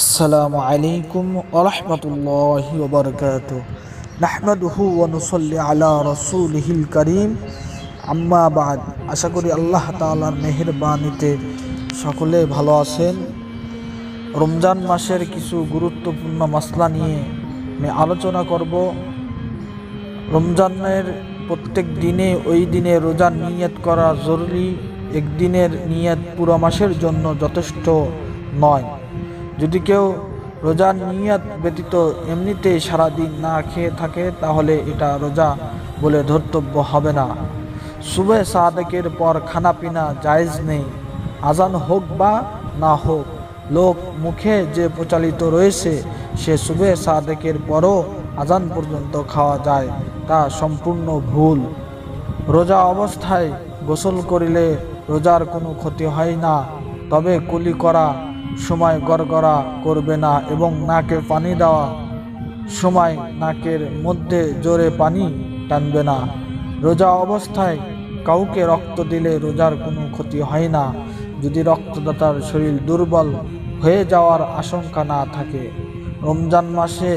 আসসালামু আলাইকুম ওরহমতুল্লাহ ওবরকাত নাহমাদুহু আলা রসুলহিল করিম। আম্মা বাদ। আশা করি আল্লাহ তাআলার মেহেরবানিতে সকলে ভালো আছেন। রমজান মাসের কিছু গুরুত্বপূর্ণ মশলা নিয়ে আমি আলোচনা করব। রমজানের প্রত্যেক দিনে ওই দিনে রোজার নিয়ত করা জরুরি। একদিনের নিয়ত পুরো মাসের জন্য যথেষ্ট নয়। যদি কেউ রোজার নিয়ত ব্যতীত এমনিতেই সারাদিন না খেয়ে থাকে, তাহলে এটা রোজা বলে ধর্তব্য হবে না। সুবে সাদেকের পর খানা পিনা জায়েজ নেই। আজান হোক বা না হোক, লোক মুখে যে প্রচালিত রয়েছে, সে সুবে সাদেকের পরও আজান পর্যন্ত খাওয়া যায়, তা সম্পূর্ণ ভুল। রোজা অবস্থায় গোসল করিলে রোজার কোনো ক্ষতি হয় না, তবে কুলি করা সময় গড়গড়া করবে না এবং নাকে পানি দেওয়া সময় নাকের মধ্যে জোরে পানি টানবে না। রোজা অবস্থায় কাউকে রক্ত দিলে রোজার কোনো ক্ষতি হয় না। যদি রক্তদাতার শরীর দুর্বল হয়ে যাওয়ার আশঙ্কা না থাকে, রমজান মাসে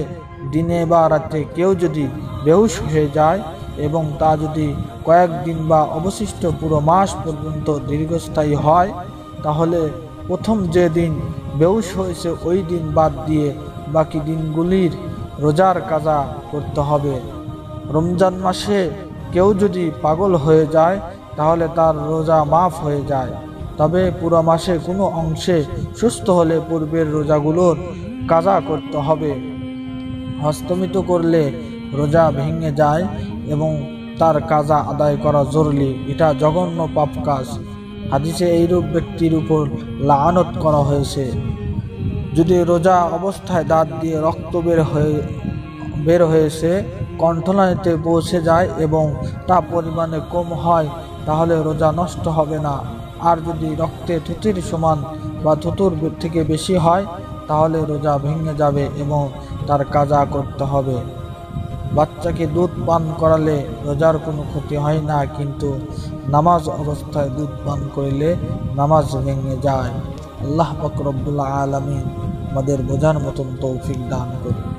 দিনে বা রাতে কেউ যদি বেহুশ হয়ে যায় এবং তা যদি কয়েকদিন বা অবশিষ্ট পুরো মাস পর্যন্ত দীর্ঘস্থায়ী হয়, তাহলে প্রথম যে দিন বেউস হয়েছে, ওই দিন বাদ দিয়ে বাকি দিনগুলির রোজার কাজা করতে হবে। রমজান মাসে কেউ যদি পাগল হয়ে যায়, তাহলে তার রোজা মাফ হয়ে যায়। তবে পুরো মাসে কোনো অংশে সুস্থ হলে পূর্বের রোজাগুলোর কাজা করতে হবে। হস্তমিত করলে রোজা ভেঙে যায় এবং তার কাজা আদায় করা জরুরি। এটা জঘন্য পাপ কাজ। হাদিসে এইরূপ ব্যক্তির উপর লানত করা হয়েছে। যদি রোজা অবস্থায় দাঁত দিয়ে রক্ত বের হয়ে, বের হয়েছে, কণ্ঠনালীতে পৌঁছে যায় এবং তা পরিমাণে কম হয়, তাহলে রোজা নষ্ট হবে না। আর যদি রক্তে থুতির সমান বা থুতুর থেকে বেশি হয়, তাহলে রোজা ভেঙে যাবে এবং তার কাজা করতে হবে। বাচ্চাকে দুধ পান করালে রোজার কোনো ক্ষতি হয় না, কিন্তু নামাজ অবস্থায় দুধ পান করলে নামাজ ভেঙে যায়। আল্লাহ ফকরবুল্লা আলমিন আমাদের বোঝার মতন তৌফিক দান করুন।